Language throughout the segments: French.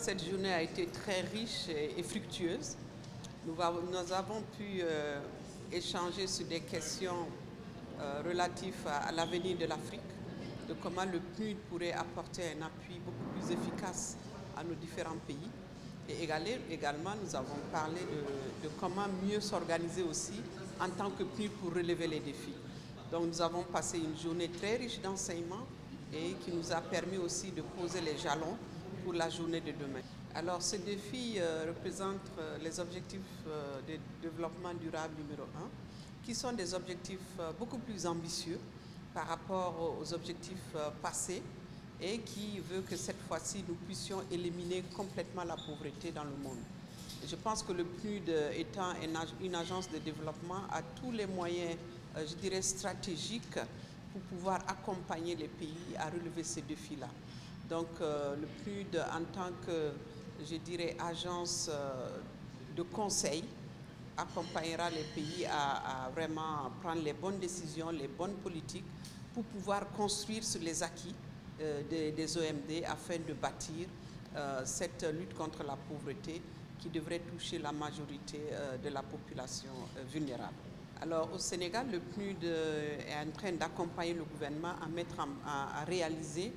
cette journée a été très riche et, fructueuse. Nous, avons pu euh, échanger sur des questions euh, relatives à, l'avenir de l'Afrique, de comment le PNUD pourrait apporter un appui beaucoup plus efficace à nos différents pays. Et également, nous avons parlé de, de comment mieux s'organiser aussi en tant que PNUD pour relever les défis. Donc nous avons passé une journée très riche d'enseignements et qui nous a permis aussi de poser les jalons pour la journée de demain. Alors ce défi euh, représente euh, les objectifs euh, de développement durable numéro 1, qui sont des objectifs beaucoup plus ambitieux par rapport aux objectifs passés et qui veut que cette fois-ci nous puissions éliminer complètement la pauvreté dans le monde. Je pense que le PNUD étant une agence de développement a tous les moyens, je dirais, stratégiques pour pouvoir accompagner les pays à relever ces défis-là. Donc euh, le PNUD en tant que, je dirais, agence euh, de conseil accompagnera les pays à, vraiment prendre les bonnes décisions, les bonnes politiques pour pouvoir construire sur les acquis euh, des, OMD afin de bâtir cette lutte contre la pauvreté qui devrait toucher la majorité de la population vulnérable. Alors au Sénégal, le PNUD est en train d'accompagner le gouvernement à, mettre à, réaliser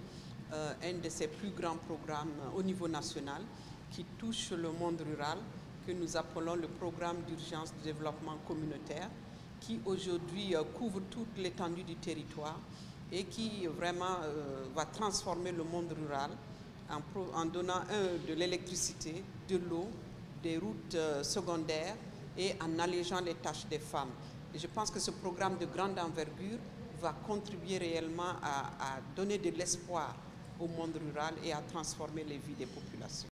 euh, un de ses plus grands programmes au niveau national qui touche le monde rural, que nous appelons le programme d'urgence de développement communautaire, qui aujourd'hui euh, couvre toute l'étendue du territoire et qui vraiment euh, va transformer le monde rural en, donnant de l'électricité, de l'eau, des routes secondaires et en allégeant les tâches des femmes. Et je pense que ce programme de grande envergure va contribuer réellement à donner de l'espoir au monde rural et à transformer les vies des populations.